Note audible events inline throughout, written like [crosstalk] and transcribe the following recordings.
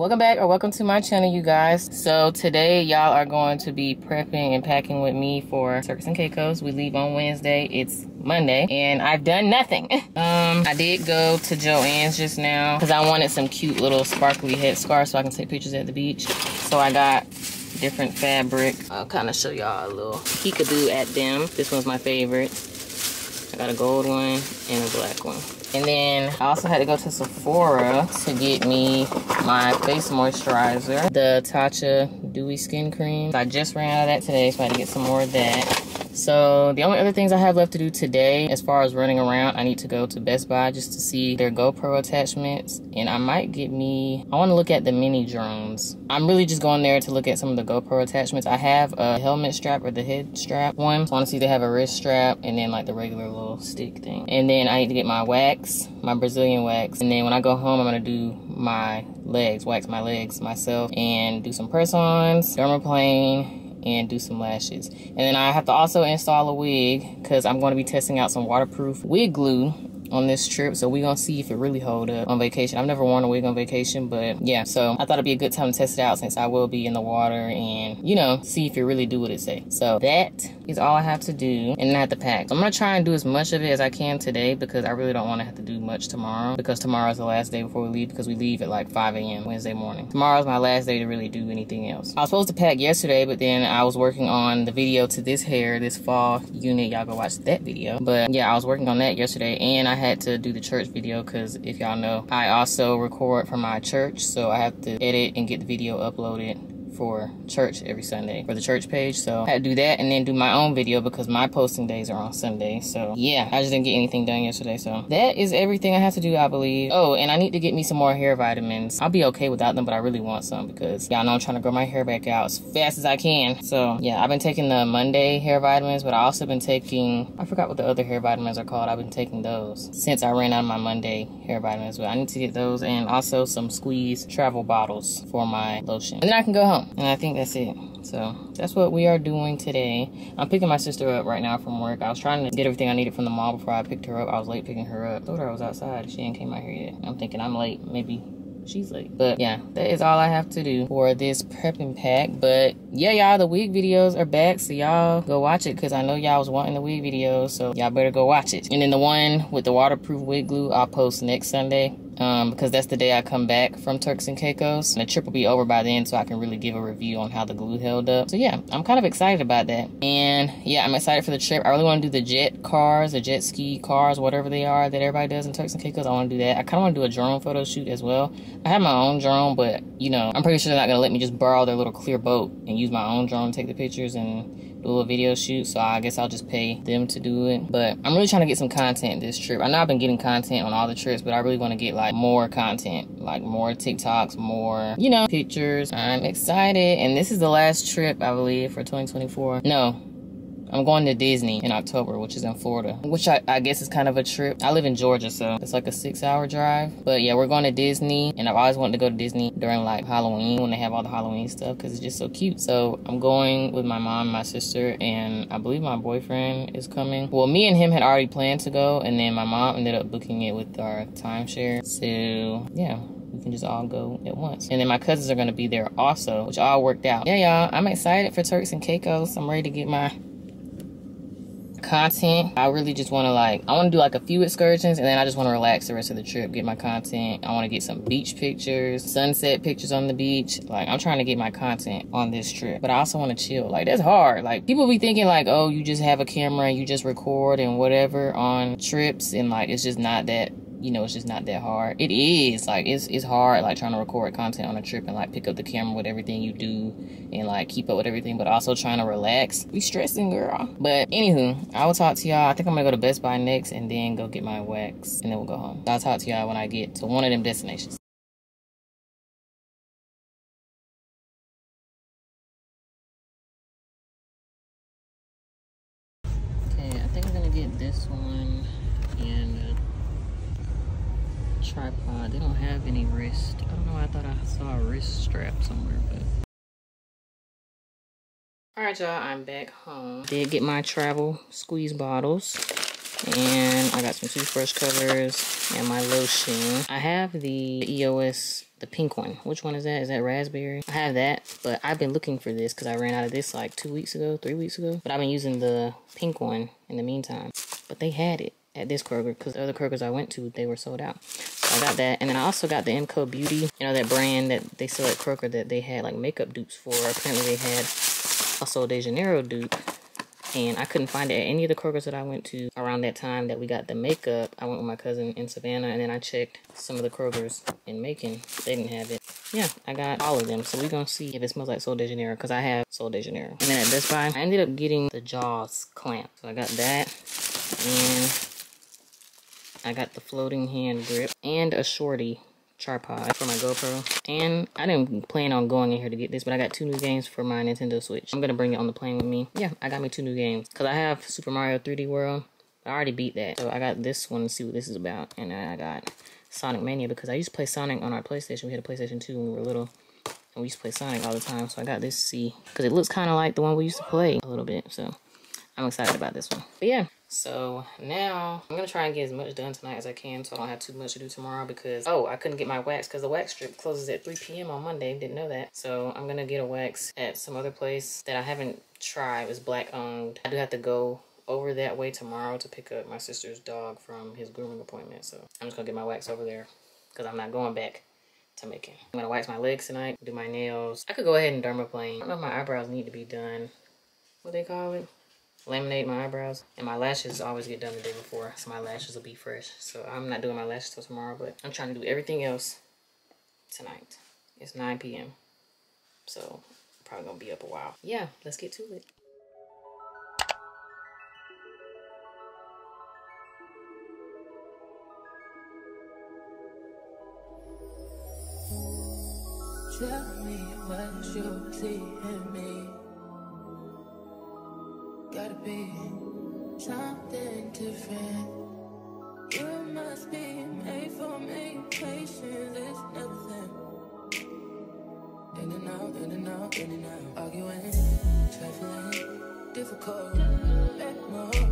welcome back or welcome to my channel you guys. So today y'all are going to be prepping and packing with me for Turks and Caicos. We leave on Wednesday. It's Monday and I've done nothing. [laughs] Um I did go to Joann's just now because I wanted some cute little sparkly head scarves so I can take pictures at the beach. So I got different fabric. I'll kind of show y'all a little peekaboo at them. This one's my favorite. I got a gold one and a black one and then I also had to go to Sephora to get me my face moisturizer, the Tatcha Dewy Skin Cream. I just ran out of that today, so I had to get some more of that. So the only other things I have left to do today, as far as running around, I need to go to Best Buy just to see their GoPro attachments. And I might get me, I want to look at the mini drones. I'm really just going there to look at some of the GoPro attachments. I have a helmet strap or the head strap one. So I want to see if they have a wrist strap and then like the regular little stick thing. And then I need to get my wax, my Brazilian wax. And then when I go home, I'm going to do my legs, wax my legs myself and do some press-ons, dermaplane, and do some lashes. And then I have to also install a wig because I'm going to be testing out some waterproof wig glue on this trip so we're gonna see if it really hold up on vacation. I've never worn a wig on vacation but yeah so i thought it'd be a good time to test it out since i will be in the water and you know see if it really do what it say. So that is all i have to do and have to pack. So i'm gonna try and do as much of it as i can today because i really don't want to have to do much tomorrow because tomorrow's the last day before we leave because we leave at like 5 a.m wednesday morning. Tomorrow's my last day to really do anything else. I was supposed to pack yesterday but then i was working on the video to this hair this fall unit. Y'all go watch that video. But yeah i was working on that yesterday and i had to do the church video because if y'all know, I also record for my church. So I have to edit and get the video uploaded for church every Sunday for the church page. So I had to do that and then do my own video because my posting days are on Sunday. So yeah, I just didn't get anything done yesterday. So that is everything I have to do, I believe. Oh, and I need to get me some more hair vitamins. I'll be okay without them, but I really want some because y'all know I'm trying to grow my hair back out as fast as I can. So yeah, I've been taking the Monday hair vitamins, but I also been taking, I forgot what the other hair vitamins are called. I've been taking those since I ran out of my Monday hair vitamins, but I need to get those and also some squeeze travel bottles for my lotion. And then I can go home. And I think that's it. So that's what we are doing today. I'm picking my sister up right now from work. I was trying to get everything I needed from the mall before I picked her up. I was late picking her up. I told her I was outside. She ain't came out here yet. I'm thinking I'm late. Maybe she's late. But yeah, that is all I have to do for this prep and pack. But yeah, y'all, the wig videos are back. So y'all go watch it because I know y'all was wanting the wig videos. So y'all better go watch it. And then the one with the waterproof wig glue, I'll post next Sunday um, because that's the day I come back from Turks and Caicos. And the trip will be over by then, so I can really give a review on how the glue held up. So yeah, I'm kind of excited about that. And yeah, I'm excited for the trip. I really want to do the jet cars, the jet ski cars, whatever they are that everybody does in Turks and Caicos. I want to do that. I kind of want to do a drone photo shoot as well. I have my own drone, but you know, I'm pretty sure they're not going to let me just borrow their little clear boat and use my own drone to take the pictures and do a video shoot. So I guess I'll just pay them to do it. But I'm really trying to get some content this trip. I know I've been getting content on all the trips, but I really want to get like more content, like more TikToks, more, you know, pictures. I'm excited. And this is the last trip, I believe, for 2024. No, I'm going to Disney in October, which is in Florida, which I, I, guess is kind of a trip. I live in Georgia, so it's like a six hour drive. But yeah, we're going to Disney, and I've always wanted to go to Disney during like Halloween when they have all the Halloween stuff because it's just so cute. So I'm going with my mom, my sister, and I believe my boyfriend is coming. Well, me and him had already planned to go, and then my mom ended up booking it with our timeshare. So yeah, we can just all go at once. And then my cousins are gonna be there also, which all worked out. Yeah, y'all, I'm excited for Turks and Caicos. I'm ready to get my content. I really just want to like, I want to do like a few excursions and then I just want to relax the rest of the trip, get my content. I want to get some beach pictures, sunset pictures on the beach. Like I'm trying to get my content on this trip, but I also want to chill. Like that's hard. Like people be thinking like, oh, you just have a camera and you just record and whatever on trips and like, it's just not that you know, it's just not that hard. It is like it's it's hard like trying to record content on a trip and like pick up the camera with everything you do and like keep up with everything, but also trying to relax. Be stressing, girl. But anywho, I will talk to y'all. I think I'm gonna go to Best Buy next and then go get my wax and then we'll go home. I'll talk to y'all when I get to one of them destinations. Okay, I think I'm gonna get this one and tripod. They don't have any wrist. I don't know. I thought I saw a wrist strap somewhere, but. All right, y'all. I'm back home. Did get my travel squeeze bottles. And I got some toothbrush covers and my lotion. I have the EOS the pink one. Which one is that? Is that raspberry? I have that, but I've been looking for this because I ran out of this like two weeks ago, three weeks ago. But I've been using the pink one in the meantime. But they had it at this Kroger because the other Krogers I went to, they were sold out. So I got that. And then I also got the MCO Beauty, you know, that brand that they sell at Kroger that they had like makeup dupes for. Apparently they had a Sol de Janeiro dupe and I couldn't find it at any of the Krogers that I went to around that time that we got the makeup. I went with my cousin in Savannah, and then I checked some of the Krogers in Macon. They didn't have it. Yeah, I got all of them. So we're going to see if it smells like Sol de Janeiro, because I have Sol de Janeiro. And then at Best Buy, I ended up getting the Jaws clamp. So I got that, and I got the floating hand grip, and a shorty tripod for my GoPro. And I didn't plan on going in here to get this, but I got two new games for my Nintendo Switch. I'm going to bring it on the plane with me. Yeah, I got me two new games. Because I have Super Mario 3D World. I already beat that. So I got this one to see what this is about. And I got Sonic Mania because I used to play Sonic on our PlayStation. We had a PlayStation 2 when we were little. And we used to play Sonic all the time. So I got this see. Because it looks kind of like the one we used to play a little bit. So I'm excited about this one. But yeah, so now I'm gonna try and get as much done tonight as I can so I don't have too much to do tomorrow because, oh, I couldn't get my wax because the wax strip closes at 3 p.m. on Monday. Didn't know that. So I'm gonna get a wax at some other place that I haven't tried. It was black owned. I do have to go over that way tomorrow to pick up my sister's dog from his grooming appointment. So I'm just gonna get my wax over there because I'm not going back to Macon. I'm gonna wax my legs tonight, do my nails. I could go ahead and dermaplane. I don't know if my eyebrows need to be done. What they call it? Laminate my eyebrows. And my lashes always get done the day before, so my lashes will be fresh. So I'm not doing my lashes till tomorrow, but I'm trying to do everything else tonight. It's 9 p.m. So probably gonna be up a while. Yeah, let's get to it. Tell me what you see in me be something different. You must be made for me. Patience is nothing. In and out, in and out, in and out. Arguing, trifling, difficult. Let more.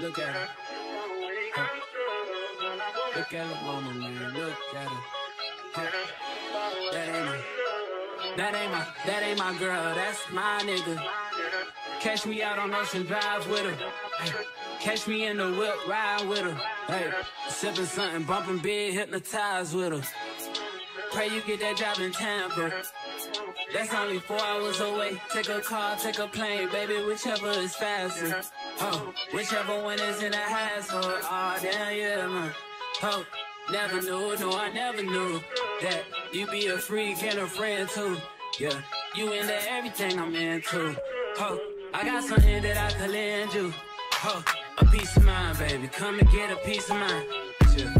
Look at her. Look at her man. Look at her. That ain't my, that ain't my, that ain't my girl. That's my nigga. Catch me out on Ocean Drive with her. Catch me in the whip, ride with her. Hey, sipping something, bumping big, hypnotized with her. Pray you get that job in Tampa. That's only four hours away. Take a car, take a plane, baby, whichever is faster. Oh, whichever one is in the household. Oh, damn, yeah, man. Oh, never knew, no, I never knew that you be a freak and a friend too. Yeah, you into everything I'm into. Oh, I got something that I could lend you. Oh, a piece of mind, baby. Come and get a piece of mind. Yeah.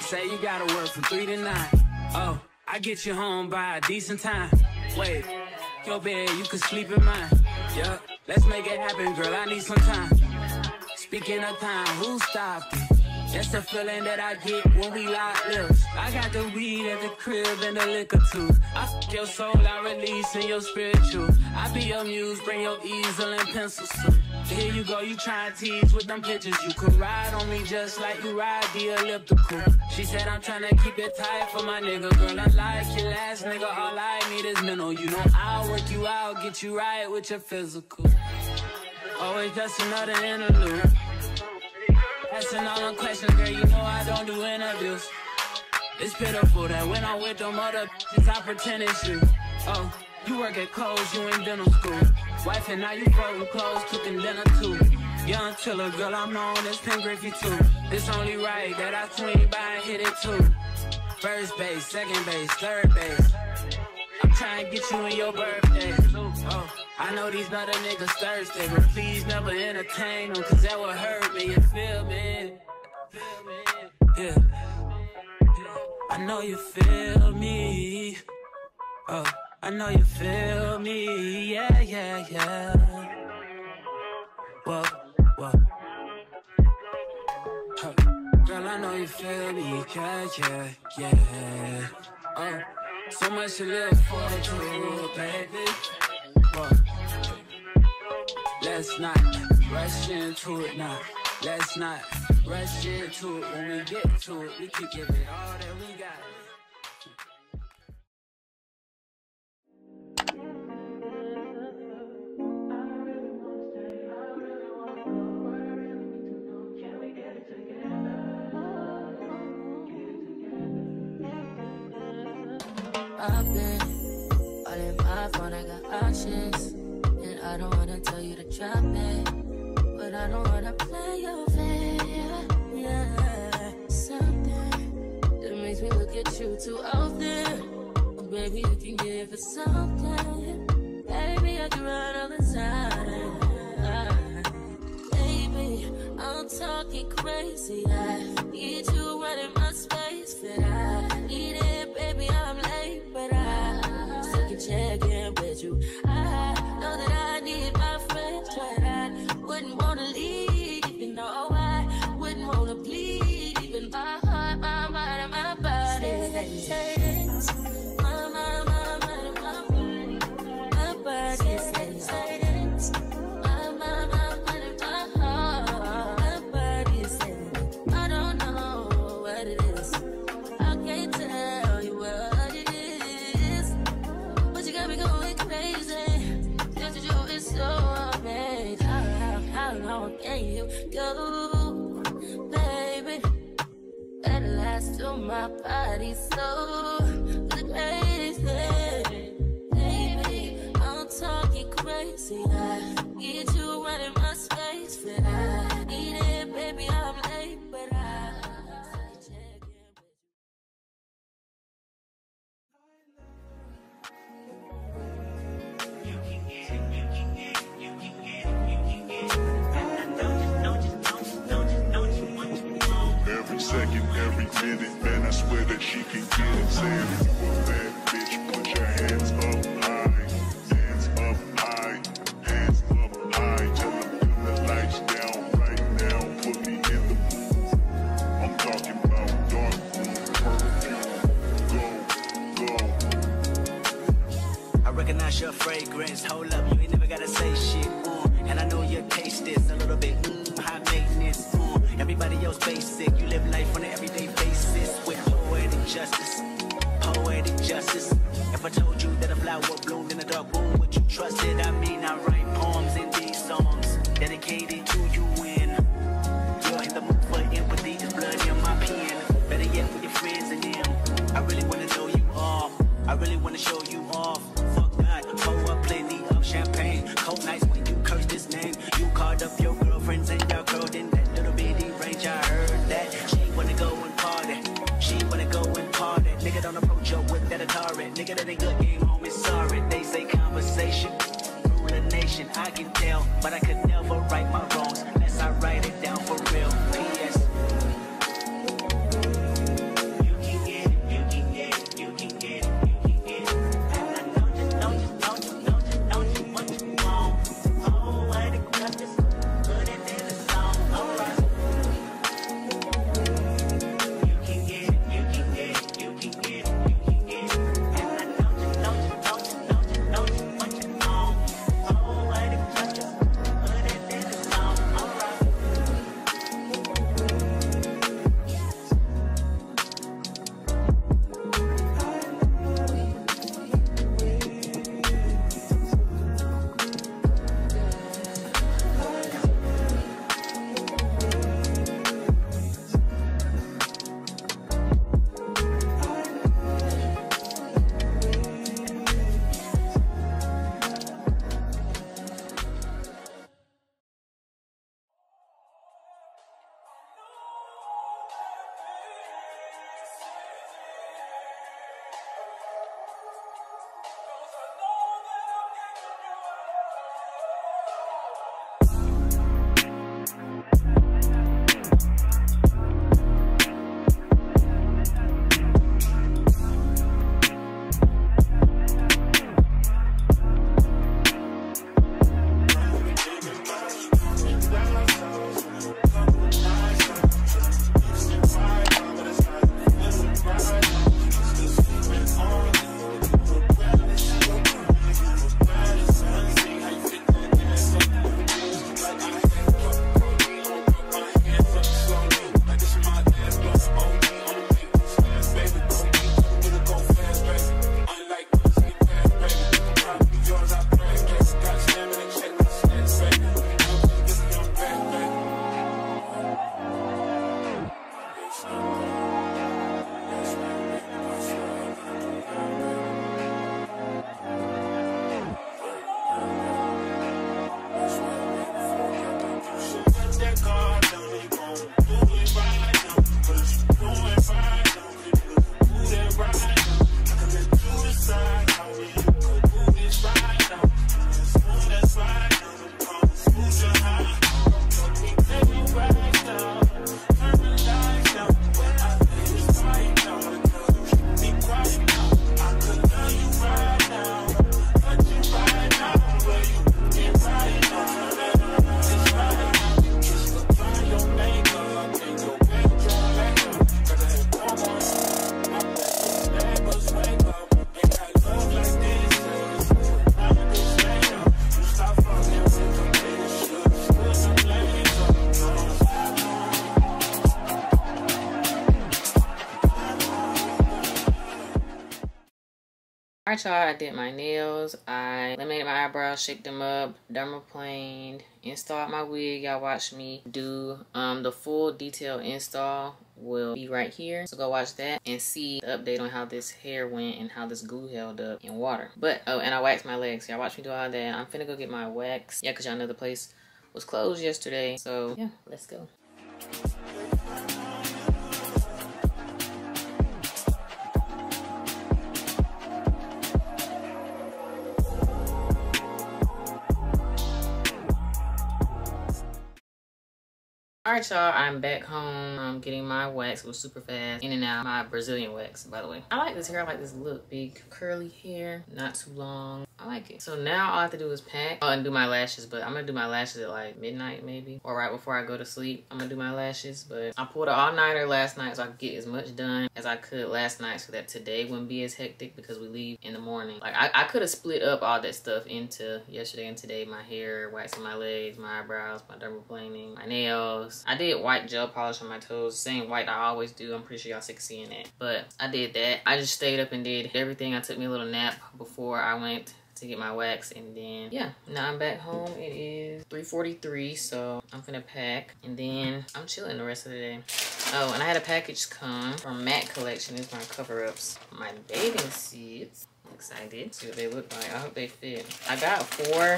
Say you gotta work from three to nine. Oh, I get you home by a decent time. Wait, your bed, you can sleep in mine. Yeah, let's make it happen, girl. I need some time. Speaking of time, who stopped it? That's the feeling that I get when we lock lips. I got the weed at the crib and the liquor too. I fuck your soul, I release in your spiritual. I be your muse, bring your easel and pencils. Here you go, you try and tease with them pictures. You could ride on me just like you ride the elliptical. She said I'm trying to keep it tight for my nigga. Girl, I like your last nigga, all I need is mental. You know I'll work you out, get you right with your physical. Always just another interlude. Asking all them questions, girl, you know I don't do interviews. It's pitiful that when I'm with them other bitches, I pretend it's you. Oh, you work at Kohl's, you in dental school. Wife and now you folding clothes, cooking dinner too. Young Tiller, girl, I'm known as Ken Griffey too. It's only right that I swing by and hit it too. First base, second base, third base. I'm trying to get you in your birthday. Oh, I know these other niggas thirsty, but please never entertain them, cause that would hurt me, you feel me? Yeah. I know you feel me. Oh, I know you feel me. Yeah, yeah, yeah. Whoa, whoa. Girl, I know you feel me. Yeah, yeah, yeah. Oh, so much to live for, too, baby. Let's not rush into it now. Let's not rush into it. When we get to it, we can give it all that we got. Too often. Oh, baby, you can give it something. Baby, I can run all the time. Ah, baby, I'm talking crazy. I need you crazy. I need you Y'all, I did my nails. I laminated my eyebrows, shaped them up, dermaplaned, installed my wig. Y'all watch me do um, the full detail install will be right here. So go watch that and see the update on how this hair went and how this glue held up in water. But, oh, and I waxed my legs. Y'all watch me do all that. I'm finna go get my wax. Yeah, because y'all know the place was closed yesterday. So, yeah, let's go. Alright y'all, I'm back home. I'm getting my wax. It was super fast. In and out. My Brazilian wax, by the way. I like this hair. I like this look. Big curly hair. Not too long. I like it. So now all I have to do is pack oh, and do my lashes. But I'm to do my lashes at like midnight maybe. Or right before I go to sleep. I'm to do my lashes. But I pulled an all-nighter last night so I could get as much done as I could last night. So that today wouldn't be as hectic because we leave in the morning. Like I, I could have split up all that stuff into yesterday and today. My hair, waxing my legs, my eyebrows, my dermaplaning, my nails I did white gel polish on my toes. Same white I always do. I'm pretty sure y'all sick seeing that. But I did that. I just stayed up and did everything. I took me a little nap before I went to get my wax and then yeah now i'm back home it is 3:43, so i'm gonna pack and then i'm chilling the rest of the day oh and i had a package come from mac collection is my cover-ups my bathing suits Excited see what they look like i hope they fit i got four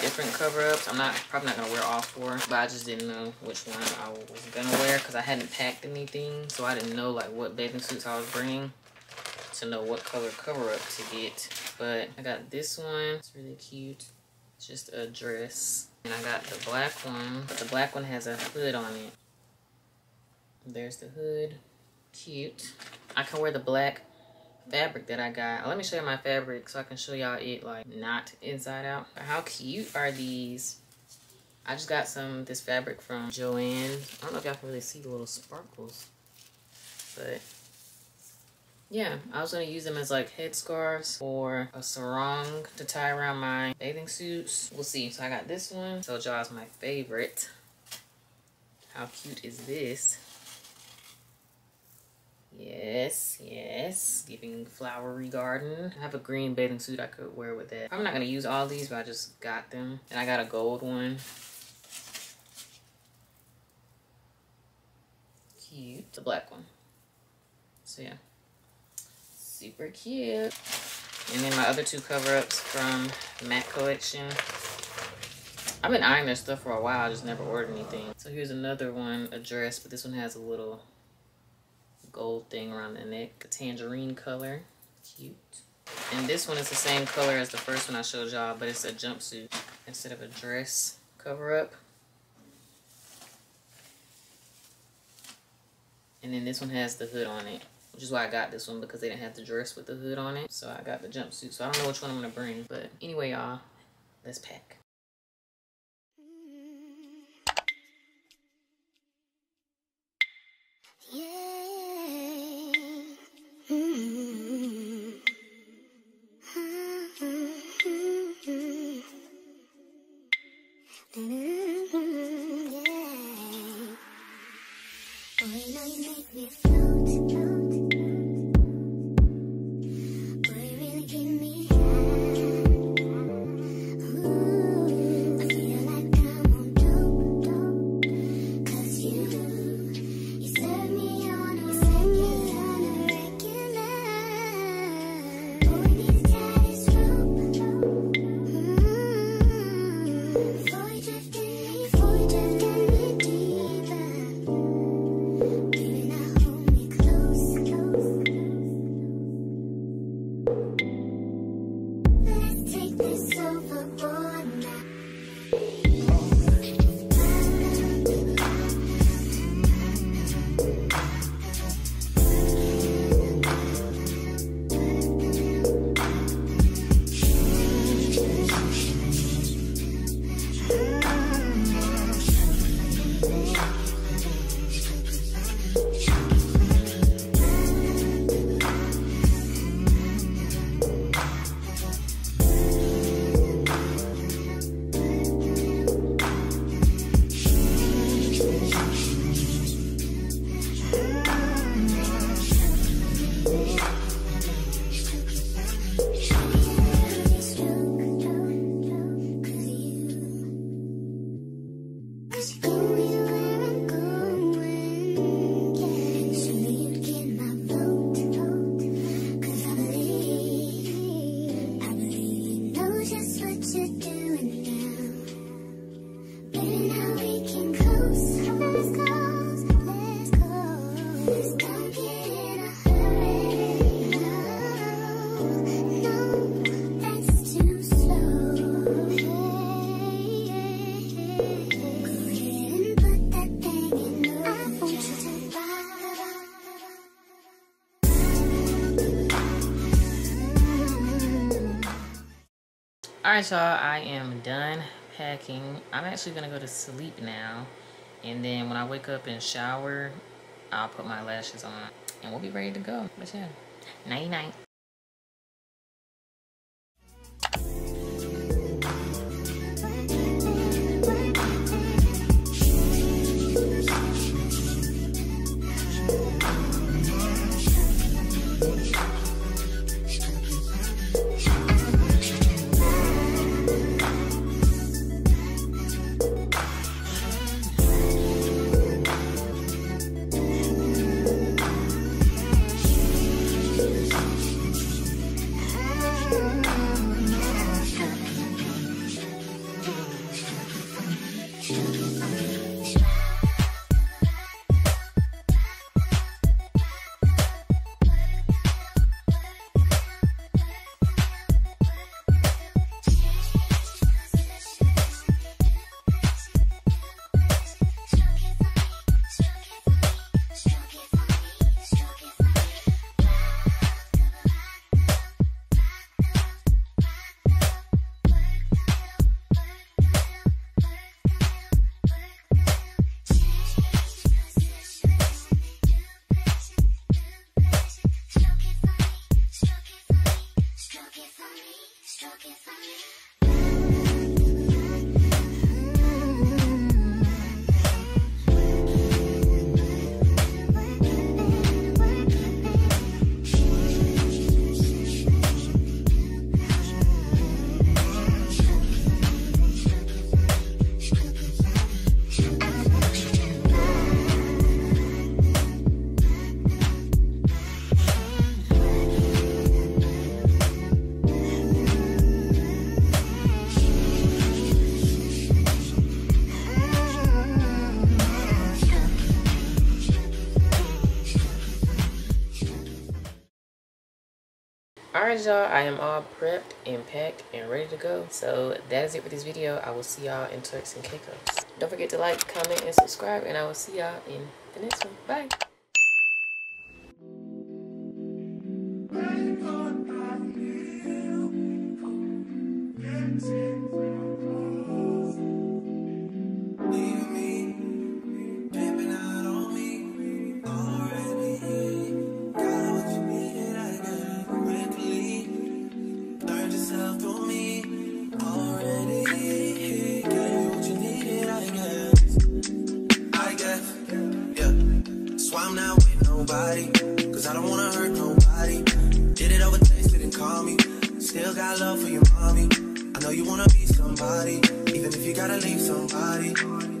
different cover-ups i'm not probably not gonna wear all four but i just didn't know which one i was gonna wear because i hadn't packed anything so i didn't know like what bathing suits i was bringing to know what color cover up to get. But I got this one. It's really cute. It's just a dress. And I got the black one. But the black one has a hood on it. There's the hood. Cute. I can wear the black fabric that I got. Let me show you my fabric so I can show y'all it like not inside out. How cute are these? I just got some this fabric from Joann. I don't know if y'all can really see the little sparkles. But yeah, I was gonna use them as like headscarves or a sarong to tie around my bathing suits. We'll see. So I got this one. So y'all it's my favorite. How cute is this? Yes, yes. Giving flowery garden. I have a green bathing suit I could wear with that. I'm not gonna use all these, but I just got them. And I got a gold one. Cute. The black one. So yeah super cute. And then my other two cover-ups from MAC Collection. I've been eyeing their stuff for a while. I just never ordered anything. So here's another one, a dress, but this one has a little gold thing around the neck. A tangerine color. Cute. And this one is the same color as the first one I showed y'all, but it's a jumpsuit instead of a dress cover-up. And then this one has the hood on it which is why I got this one because they didn't have the dress with the hood on it. So I got the jumpsuit. So I don't know which one I'm going to bring. But anyway, y'all, let's pack. Right y'all i am done packing. I'm actually gonna go to sleep now and then when i wake up and shower i'll put my lashes on and we'll be ready to go. But yeah night Alright y'all, I am all prepped and packed and ready to go. So that is it for this video. I will see y'all in Turks and Caicos. Don't forget to like, comment, and subscribe, and I will see y'all in the next one. Bye. Know you wanna be somebody, even if you gotta leave somebody.